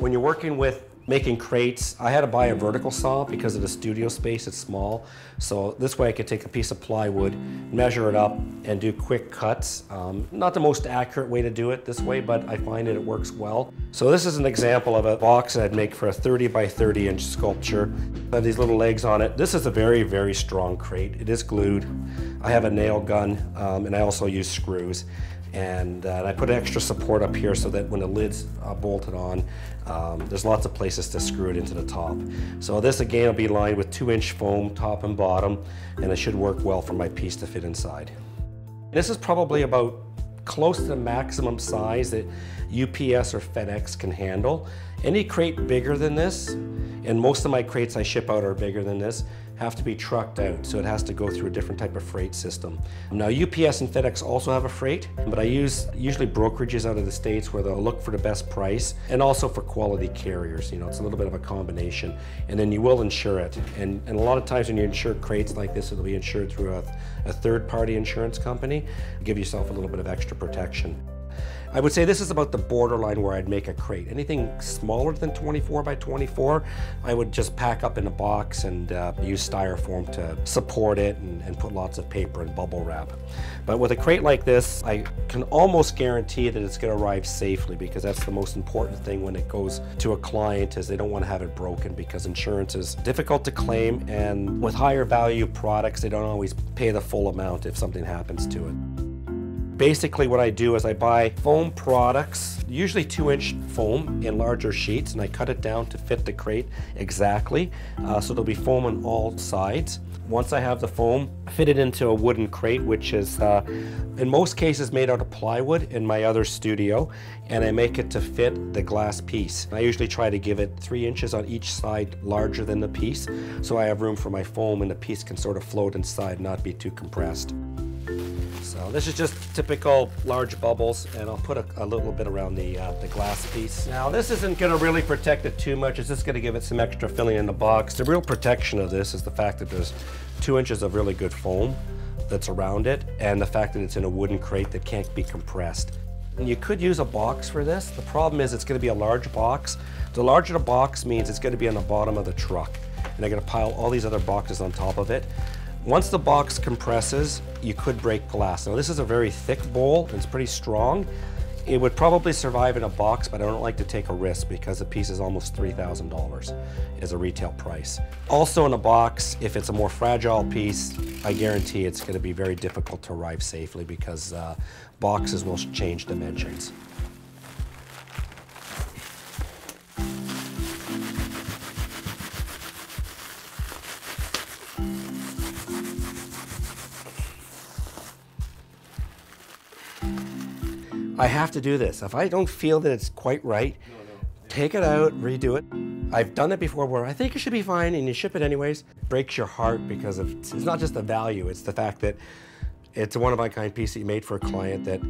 When you're working with making crates, I had to buy a vertical saw because of the studio space, it's small. So this way I could take a piece of plywood, measure it up, and do quick cuts. Um, not the most accurate way to do it this way, but I find that it works well. So this is an example of a box I'd make for a 30 by 30 inch sculpture. I have these little legs on it. This is a very, very strong crate. It is glued. I have a nail gun, um, and I also use screws. And, uh, I put extra support up here so that when the lid's uh, bolted on, um, there's lots of places to screw it into the top. So this again will be lined with two inch foam top and bottom, and it should work well for my piece to fit inside. This is probably about close to the maximum size that UPS or FedEx can handle. Any crate bigger than this, and most of my crates I ship out are bigger than this, have to be trucked out, so it has to go through a different type of freight system. Now UPS and FedEx also have a freight, but I use usually brokerages out of the States where they'll look for the best price and also for quality carriers. You know, it's a little bit of a combination. And then you will insure it. And, and a lot of times when you insure crates like this, it'll be insured through a, a third-party insurance company. Give yourself a little bit of extra protection. I would say this is about the borderline where I'd make a crate. Anything smaller than 24 by 24, I would just pack up in a box and uh, use styrofoam to support it and, and, put lots of paper and bubble wrap. But with a crate like this, I can almost guarantee that it's going to arrive safely because that's the most important thing when it goes to a client is they don't want to have it broken because insurance is difficult to claim and with higher value products, they don't always pay the full amount if something happens to it. Basically what I do is I buy foam products, usually two inch foam in larger sheets, and I cut it down to fit the crate exactly. Uh, so there'll be foam on all sides. Once I have the foam, fit it into a wooden crate, which is uh, in most cases made out of plywood in my other studio, and I make it to fit the glass piece. I usually try to give it three inches on each side larger than the piece, so I have room for my foam and the piece can sort of float inside, not be too compressed. This is just typical large bubbles, and I'll put a, a little bit around the, uh, the glass piece. Now this isn't going to really protect it too much, it's just going to give it some extra filling in the box. The real protection of this is the fact that there's two inches of really good foam that's around it, and the fact that it's in a wooden crate that can't be compressed. And you could use a box for this. The problem is it's going to be a large box. The larger the box means it's going to be on the bottom of the truck. And they're going to pile all these other boxes on top of it. Once the box compresses, you could break glass. Now this is a very thick bowl, it's pretty strong. It would probably survive in a box, but I don't like to take a risk because the piece is almost $3,000 as a retail price. Also in a box, if it's a more fragile piece, I guarantee it's gonna be very difficult to arrive safely because uh, boxes will change dimensions. I have to do this. If I don't feel that it's quite right, take it out, redo it. I've done it before where I think it should be fine and you ship it anyways. It breaks your heart because of, it's not just the value, it's the fact that it's a one-of-a-kind piece that you made for a client that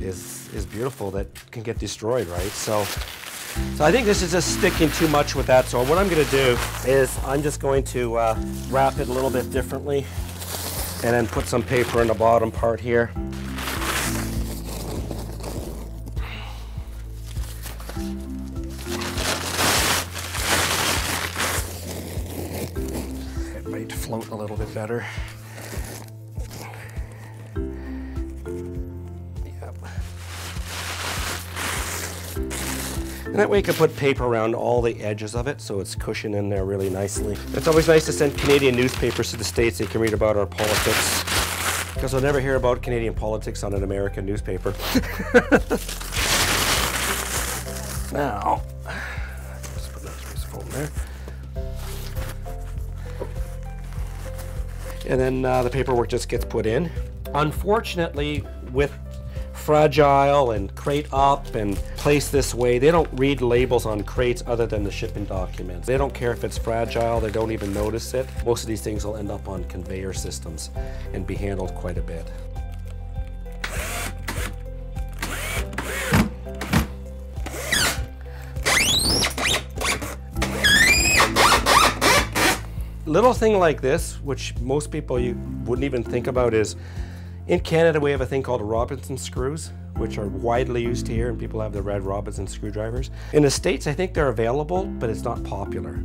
is, is beautiful that can get destroyed, right? So, so I think this is just sticking too much with that. So what I'm gonna do is I'm just going to uh, wrap it a little bit differently and then put some paper in the bottom part here. Float a little bit better. Yep. And that way you can put paper around all the edges of it so it's cushioned in there really nicely. It's always nice to send Canadian newspapers to the States so you can read about our politics. Because they'll never hear about Canadian politics on an American newspaper. now, just put of foam there. and then uh, the paperwork just gets put in. Unfortunately, with fragile and crate up and placed this way, they don't read labels on crates other than the shipping documents. They don't care if it's fragile, they don't even notice it. Most of these things will end up on conveyor systems and be handled quite a bit. Little thing like this, which most people you wouldn't even think about is, in Canada we have a thing called Robertson screws, which are widely used here, and people have the Red Robertson screwdrivers. In the States, I think they're available, but it's not popular.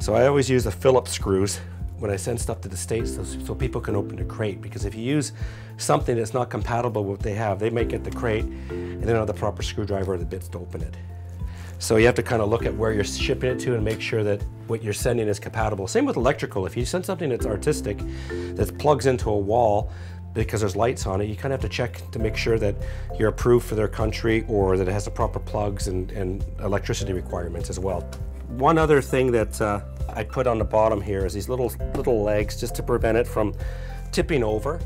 So I always use the Phillips screws when I send stuff to the States so, so people can open the crate, because if you use something that's not compatible with what they have, they might get the crate and they don't have the proper screwdriver or the bits to open it. So you have to kind of look at where you're shipping it to and make sure that what you're sending is compatible. Same with electrical. If you send something that's artistic, that plugs into a wall because there's lights on it, you kind of have to check to make sure that you're approved for their country or that it has the proper plugs and, and electricity requirements as well. One other thing that uh, I put on the bottom here is these little little legs just to prevent it from tipping over.